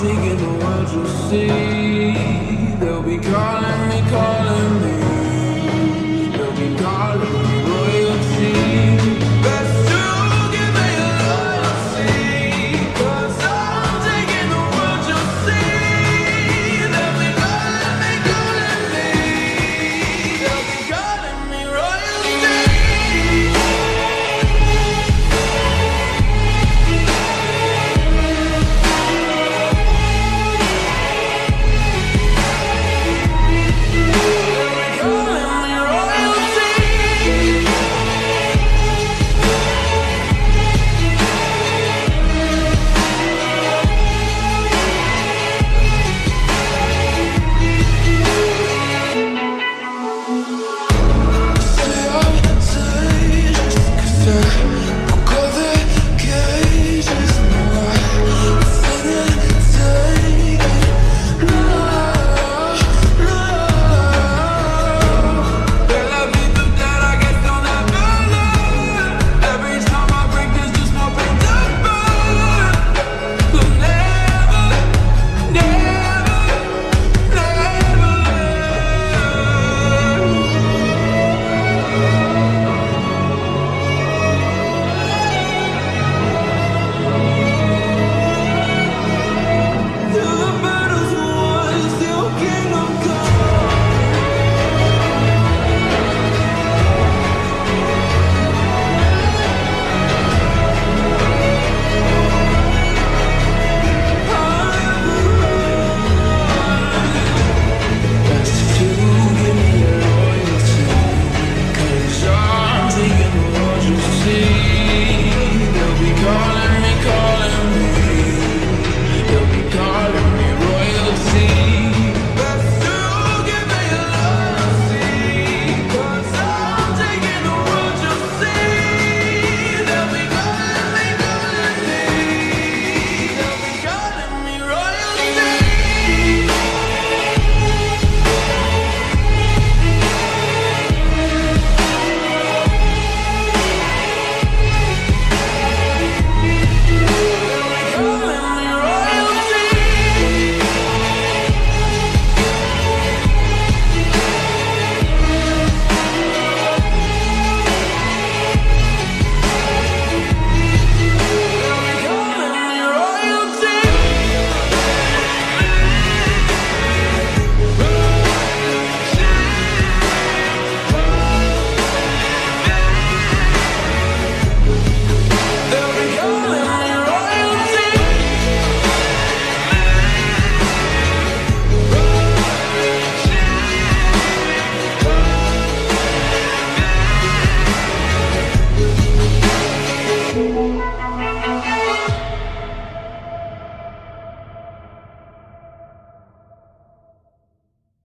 taking the world you'll see. They'll be calling. Música